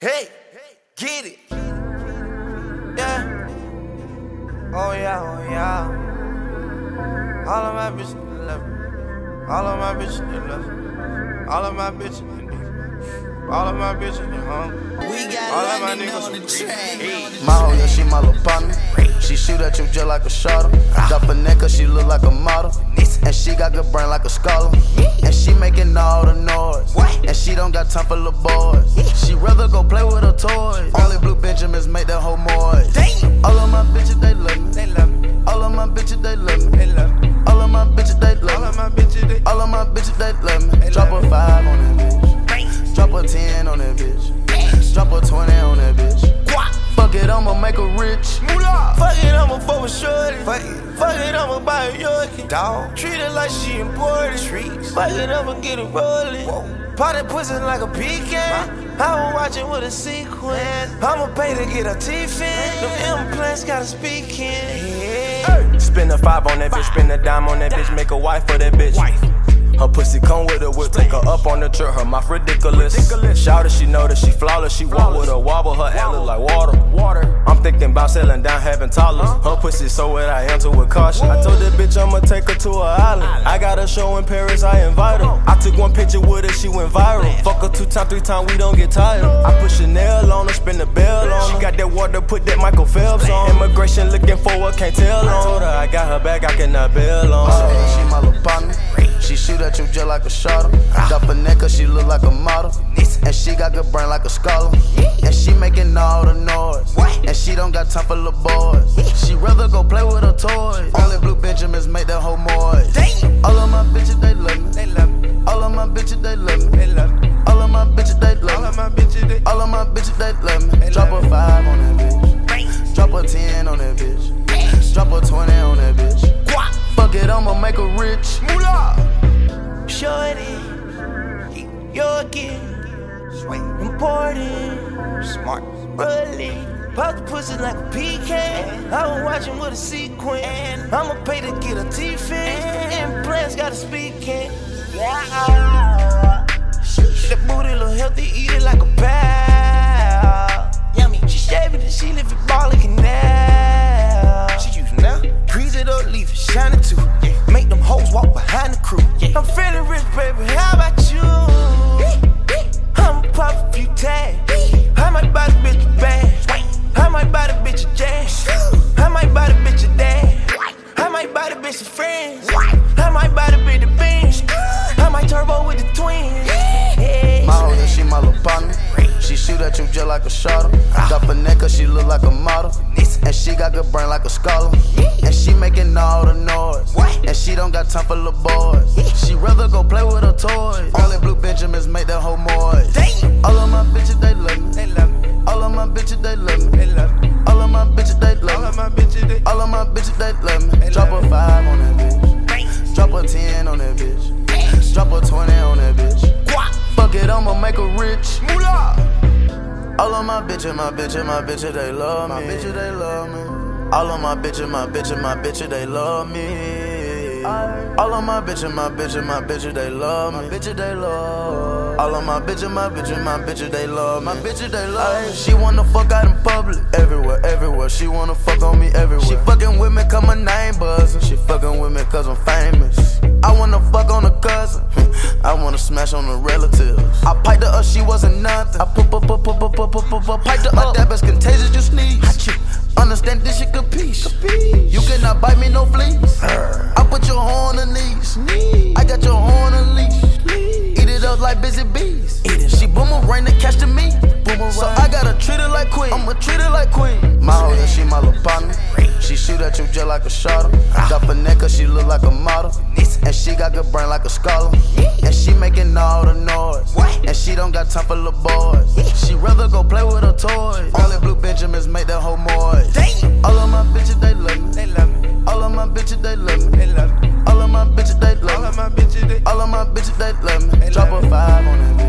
Hey, get it. Yeah. Oh yeah, oh yeah. All of my bitches they love me. All of my bitches they love me. All of my bitches they love me. All of my bitches they hungry. We got All of my London niggas on the track. greedy. My hoe, yeah, she my little partner. Shoot at you just like a shutter. Got a neck, cause she look like a model. And she got good brain like a scholar. And she making all the noise. And she don't got time for little boys. She rather go play with her toys. Only blue Benjamins make that whole moist. All of my bitches, they love me. They love me. All of my bitches, they love me. They love me. All of my bitches, they All love of me. my bitches they All of my bitches, they love me. They Drop love a me. five on that bitch. Drop a 10 on that bitch. Drop a 20 on that bitch. Fuck it, I'ma make her rich. I'ma buy a Yorkie. Dog. Treat her like she important. Treats. Fuck it, I'ma get it rolling. Whoa. Party pussy like a pecan. I'ma watch it with a sequin. I'ma pay to get her teeth in. Them implants gotta speak in. Yeah. Spin a five on that bitch, spin a dime on that bitch, make a wife for that bitch. Her pussy come with a whip, take her up on the trip, her mouth ridiculous. Shout it, she know that she flawless, she walk with a wobble, her ass look like water. Water. I'm thinking about settling down, having toddlers. Her pussy so wet, I enter with caution. I told that bitch I'ma take her to an island. I got a show in Paris, I invite her. I took one picture with her, she went viral. Fuck her two times, three times, we don't get tired. I put Chanel on her, spin the bell on her. She got that water, put that Michael Phelps on. Immigration looking for her, can't tell on. I told her I got her back, I cannot bail on. Hoe, she my little partner. She shoot at you just like a shutter. Got a neck, cause she look like a model. And she got good brain like a scholar. And she making all the noise. Really. Pop the pussy like a pecan. I was watching with a sequin. I'ma pay to get her teeth And Implants gotta speak in. That booty look healthy, eat it like a pal. Yummy. She shave it and she live it ball like canal. She using now. Grease it up, leave it shining too. Make them hoes walk behind the crew. I'm feeling rich, baby. How about you? I'ma pop a few tags. I might buy bitches, they love me. My bitches, they love me. All of my bitches, my bitches, my bitches, they love me. All of my bitches, my bitches, my bitches, they love me. My bitches, they love. All of my bitches, my bitches, my bitches, they love me. My bitches, they love me. She wanna fuck out in public. Everywhere, everywhere. She wanna fuck on me everywhere. She fucking with me cause my name buzzing. She fucking with me cause I'm famous. I wanna fuck on a cousin. I wanna smash on the relatives. I piped her up, she wasn't nothing. I put, put, put, put, put, put, put, put, piped her up. That bitch contagious, you sneeze. Understand this shit capiche. You cannot bite me, no fleas. I put your horn on the knees. I got your horn on leash. Eat it up like busy bees. She boomerang to catch the meat. So I gotta treat her like queen. I'ma treat her like queen. My hoe, she my little partner. She shoot at you just like a shutter. Got a neck, cause she look like a model. And she got good brain like a scholar. And she making all the noise. And she don't got time for little boys. She rather go play with her toys. Only blue Benjamins make that whole. Damn. All of my bitches, they love me. They love me. All of my bitches, they love me. They love me. All of my bitches, they love me. my bitches, they All of my bitches, they love me. Drop a five on that